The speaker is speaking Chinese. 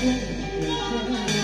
天边。